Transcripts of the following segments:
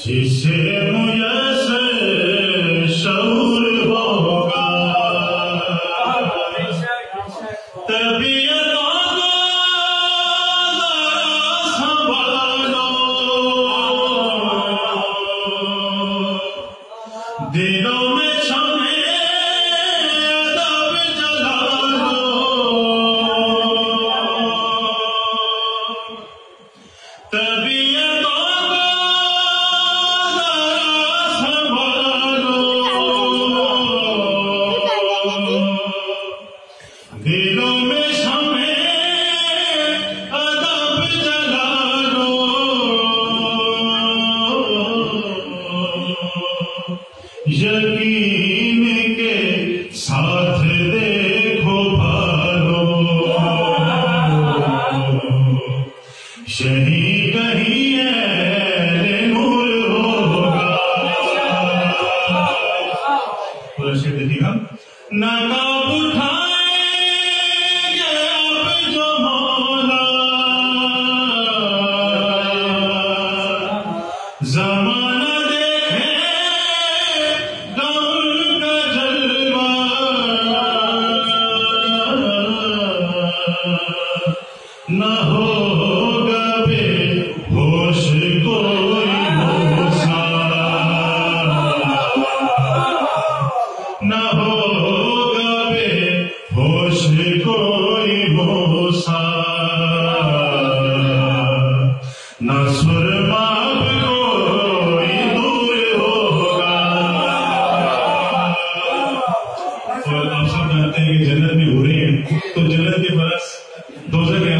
جسے میسر شعور ہوگا طبیعت دلوں میں شمع یقین کے ساتھ دیکھو بھالو شہید کہیں ہے نور ہوگا۔ نقاب تو جنت کے برس دوزہ ہے۔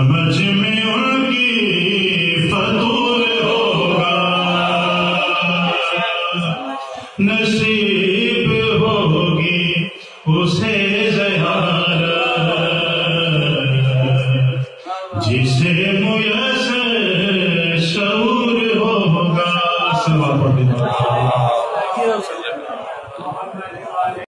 سمجھ میں ہوگا۔ نصیب ہوگی اسے زہارا جسے میسر ہوگا۔ سوا